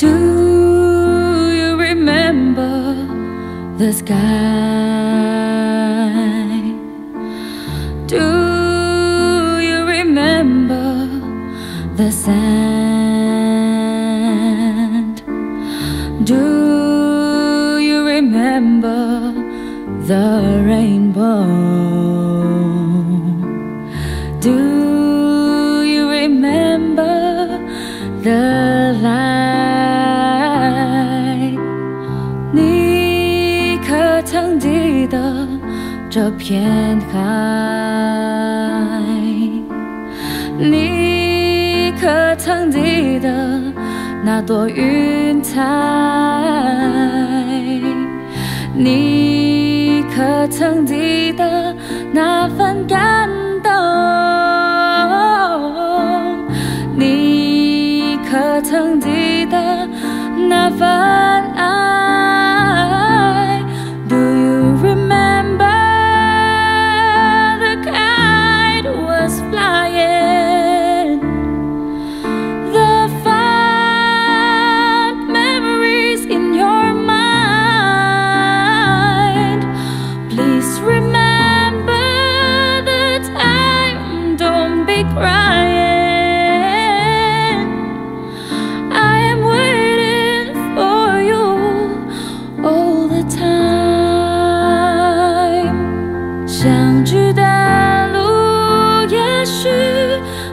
Do you remember the sky? Do you remember the sand? Do you remember the rainbow? Do you remember the light? 的这片海？你可曾记得那朵云彩？你可曾记得那份感动？你可曾记得那份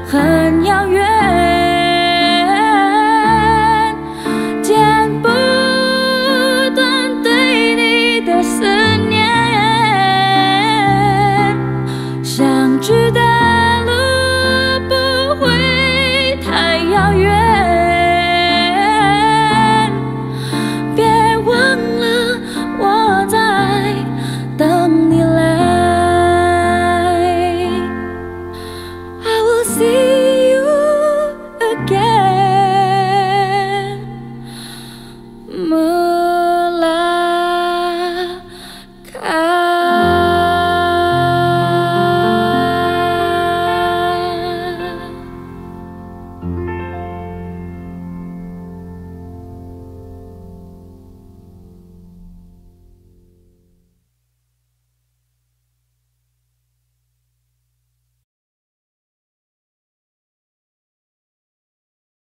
还